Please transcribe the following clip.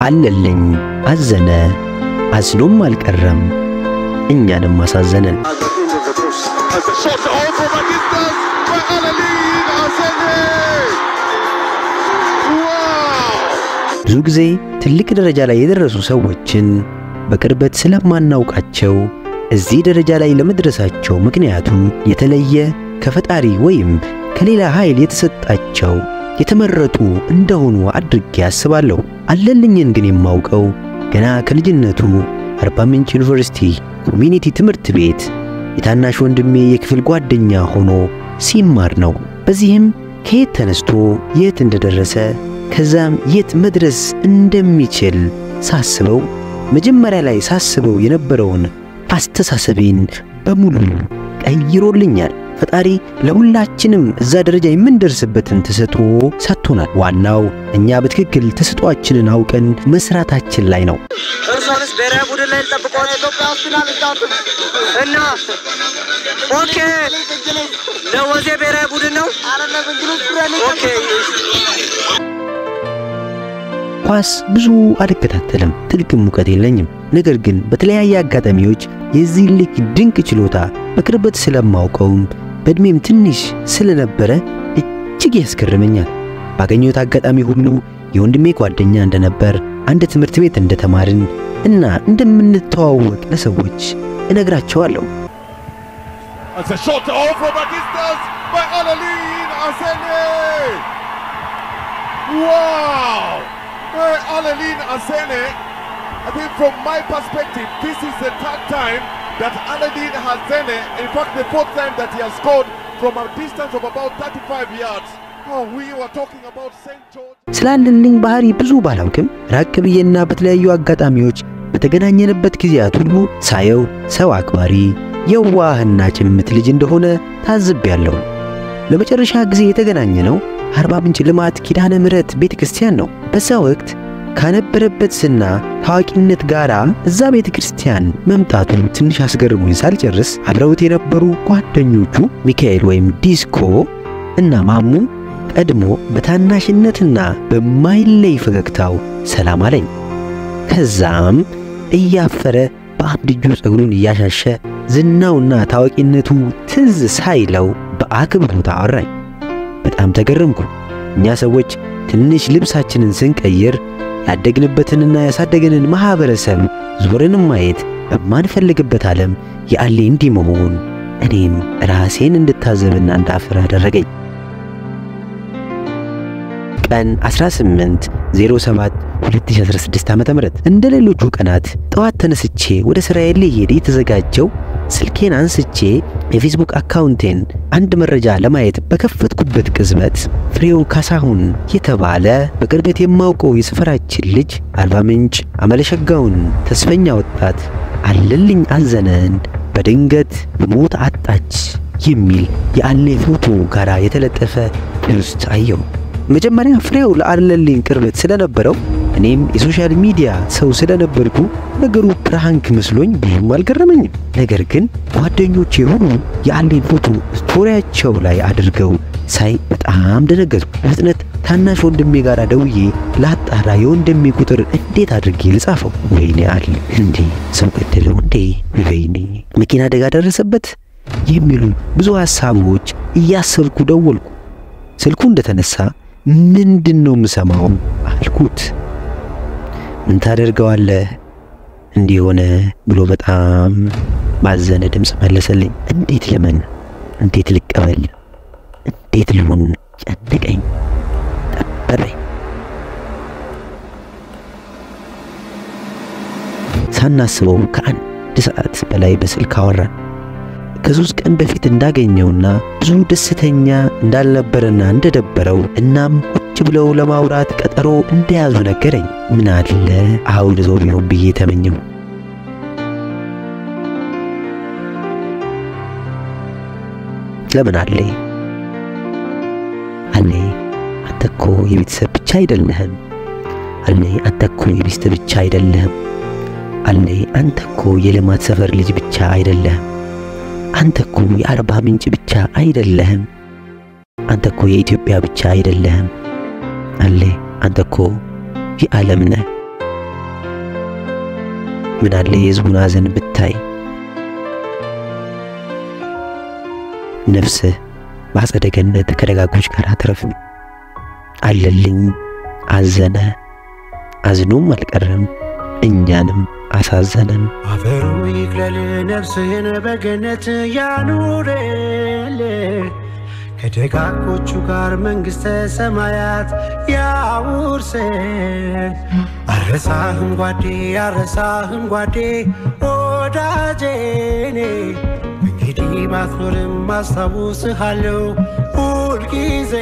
አለልኝ አዘነ፣ አዝኖም አልቀረም እኛንም አሳዘነን። ብዙ ጊዜ ትልቅ ደረጃ ላይ የደረሱ ሰዎችን በቅርበት ስለማናውቃቸው እዚህ ደረጃ ላይ ለመድረሳቸው ምክንያቱ የተለየ ከፈጣሪ ወይም ከሌላ ኃይል የተሰጣቸው የተመረጡ እንደሆኑ አድርጌ አስባለሁ። አለልኝን ግን የማውቀው ገና ከልጅነቱ አርባ ምንጭ ዩኒቨርሲቲ community ትምህርት ቤት የታናሽ ወንድሜ የክፍል ጓደኛ ሆኖ ሲማር ነው። በዚህም ከየት ተነስቶ የት እንደደረሰ ከዛም የት መድረስ እንደሚችል ሳስበው መጀመሪያ ላይ ሳስበው የነበረውን አስተሳሰቤን በሙሉ ቀይሮልኛል። ፈጣሪ ለሁላችንም እዛ ደረጃ የምንደርስበትን ተሰጥኦ ሰጥቶናል። ዋናው እኛ በትክክል ተሰጥኦአችንን አውቀን መስራታችን ላይ ነው። እርሶንስ ብሔራዊ ቡድን ላይ ልጠብቀው ነው ኢትዮጵያ እና okay ለወዜ ብሔራዊ ቡድን ነው okay ኳስ ብዙ አልከታተልም፣ ጥልቅም እውቀት የለኝም። ነገር ግን በተለያየ አጋጣሚዎች የዚህ ልክ ድንቅ ችሎታ በቅርበት ስለማውቀውም በዕድሜም ትንሽ ስለነበረ እጅግ ያስገርመኛል። ባገኘሁት አጋጣሚ ሁሉ የወንድሜ ጓደኛ እንደነበር፣ አንድ ትምህርት ቤት እንደተማርን እና እንደምንተዋወቅ ለሰዎች እነግራቸዋለሁ።. Wow! By Alalin Asene. I think from my perspective, this is that Alalin Asene, in fact the fourth time that he has scored from a distance of about 35 yards. Oh. George. ስላለልኝ ባህሪ ብዙ ባላውቅም ራቅ ብዬና በተለያዩ አጋጣሚዎች በተገናኘንበት ጊዜያት ሁሉ ሳየው ሰው አክባሪ የዋህና ጭምት ልጅ እንደሆነ ታዝቤያለሁ። ለመጨረሻ ጊዜ የተገናኘነው አርባ ምንጭ ልማት ኪዳነ ምሕረት ቤተ ክርስቲያን ነው። በዛ ወቅት ካነበረበት ዝና ታዋቂነት ጋር እዛ ቤተ ክርስቲያን መምጣቱ ትንሽ አስገርሞኝ ሳልጨርስ አብረውት የነበሩ ጓደኞቹ ሚካኤል ወይም ዲስኮ እና ማሙ ቀድሞ በታናሽነትና በማይለይ ፈገግታው ሰላም አለኝ። ከዛም እያፈረ በአንድ እጁ ፀጉሩን እያሻሸ ዝናውና ታዋቂነቱ ትዝ ሳይለው በአክብሮት አወራኝ። በጣም ተገረምኩ። እኛ ሰዎች ትንሽ ልብሳችንን ስንቀይር ያደግንበትንና ያሳደገንን ማኅበረሰብ ዞርንም ማየት በማንፈልግበት ዓለም የአሌ እንዲህ መሆን እኔም ራሴን እንድታዘብና እንዳፍር አደረገኝ። ቀን 18 07 2016 ዓ.ም እንደ ሌሎቹ ቀናት ጠዋት ተነስቼ ወደ ሥራዬ ልሄድ የተዘጋጀው ስልኬን አንስቼ የፌስቡክ account ኤን አንድ መረጃ ለማየት በከፈትኩበት ቅጽበት ፍሬው ካሳሁን የተባለ በቅርበት የማውቀው የሰፈራችን ልጅ አርባ ምንጭ አመለሸጋውን ተስፈኛ ወጣት አለልኝ አዘነን በድንገት በሞት አጣች የሚል የአሌ ፎቶ ጋር የተለጠፈ post አየሁ። መጀመሪያ ፍሬው ለአለልኝ ቅርበት ስለነበረው እኔም የ social media ሰው ስለነበርኩ ነገሩ prank መስሎኝ ብዙም አልገረመኝም። ነገር ግን ጓደኞቼ ሁሉ የአሌን ፎቶ story ያቸው ላይ አድርገው ሳይ በጣም ደነገጥኩ። በፍጥነት ታናሽ ወንድሜ ጋር ደውዬ ላጣራ የወንድሜ ቁጥር እንዴት አድርጌ ልጻፈው? ወይኔ አለ እንዴ ሰው ገደለው እንዴ? ወይኔ መኪና አደጋ ደረሰበት የሚሉ ብዙ ሐሳቦች እያሰብኩ ደወልኩ። ስልኩ እንደተነሳ ምንድን ነው የምሰማው አልኩት። ምን ታደርገዋለህ እንዲህ ሆነ ብሎ በጣም ባዘነ ድምፅ መለሰልኝ። እንዴት ልመን? እንዴት ልቀበል? እንዴት ልሆን? ጨነቀኝ፣ ጠበበኝ። ሳናስበው ከአንድ ሰዓት በላይ በስልክ አወራን። ከሶስት ቀን በፊት እንዳገኘውና ብዙ ደስተኛ እንዳልነበረና እንደደበረው እናም ብለው ለማውራት ቀጠሮ እንደያዙ ነገረኝ። ምን አለ አሁን እዞ ቢሆን ብዬ ተመኘው። ለምን አለ አለ አንተ እኮ የቤተሰብ ብቻ አይደለህም። አለ አንተ እኮ የሚስት ብቻ አይደለህም። አለ አንተ እኮ የልማት ሰፈር ልጅ ብቻ አይደለህም። አንተ እኮ የአርባ ምንጭ ብቻ አይደለህም። አንተ እኮ የኢትዮጵያ ብቻ አይደለህም። አለ አንተ እኮ የዓለም ነህ። ምናለ የሕዝቡን ሐዘን ብታይ። ነፍስህ በአጸደ ገነት ከደጋጎች ጋር አትረፍ። አለልኝ አዘነ፣ አዝኖም አልቀረም እኛንም አሳዘነን። አፈሩ ይክለል ነፍስህን በገነት ያኑርል ከደጋጎቹ ጋር መንግሥተ ሰማያት ያውርስን። አረሳህም ጓዴ አረሳህም ጓዴ ወዳጄኔ እንግዲህ ባትኖርም አስታውስሃለሁ ሁልጊዜ